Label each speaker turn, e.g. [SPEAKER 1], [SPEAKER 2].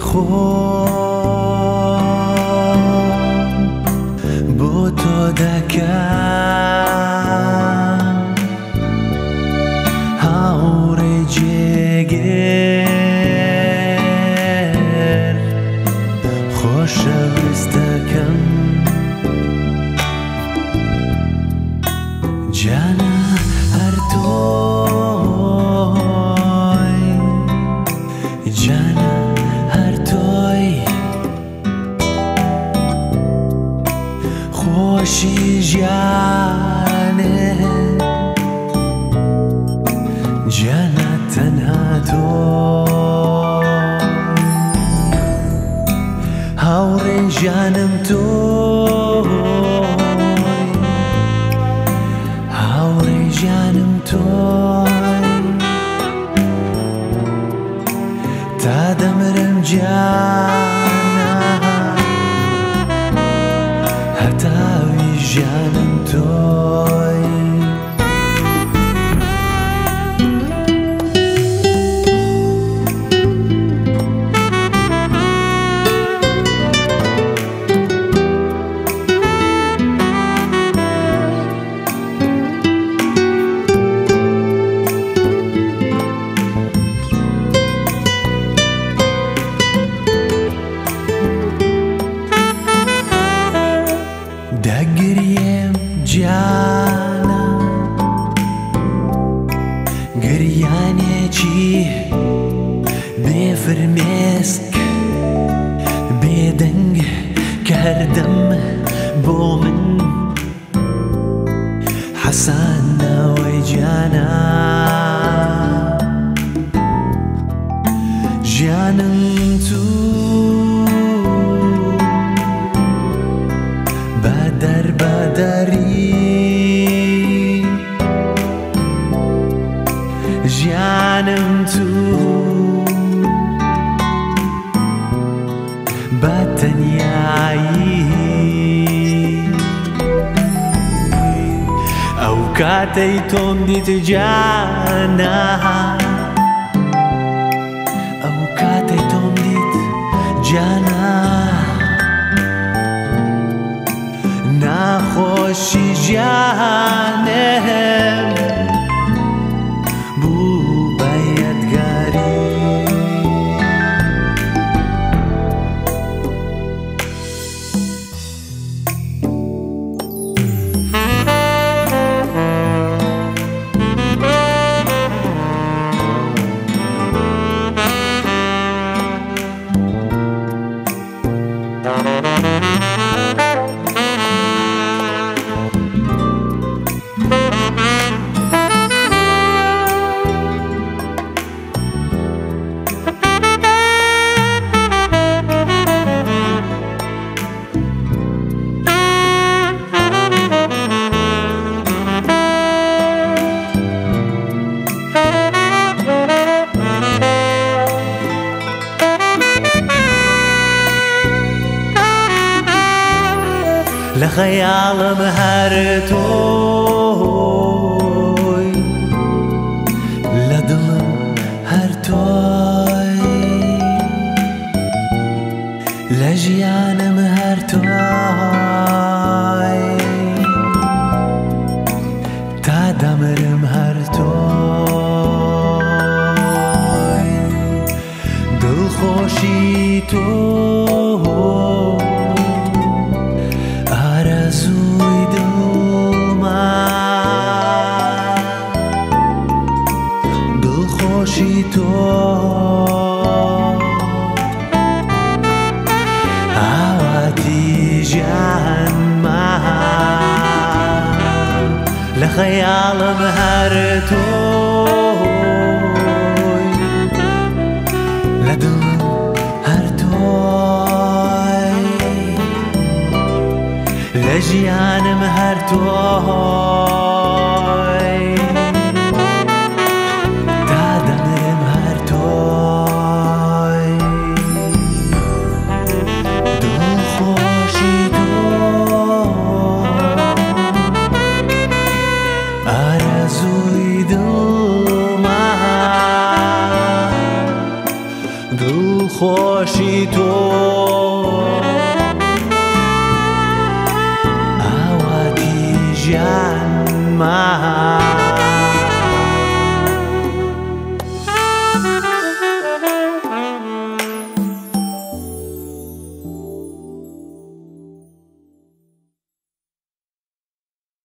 [SPEAKER 1] خود با تو دکم. هور جگر خوش بستکم جنم هر توی. جنم خۆشی ژیانێ جانە تەنها تۆ هاوڕێ دەگریم جانە گریانێکی بێفرمێسک بێدەنگ کە هەردەم بۆ من حەسانەوەی تەنیایی ئەو کاتەی تۆم دیت جانە ئەو کاتەی تۆم لە خەیاڵم هەر تۆی لە دڵم لە خەیاڵم هەر تۆی لە دڵم awak di jannah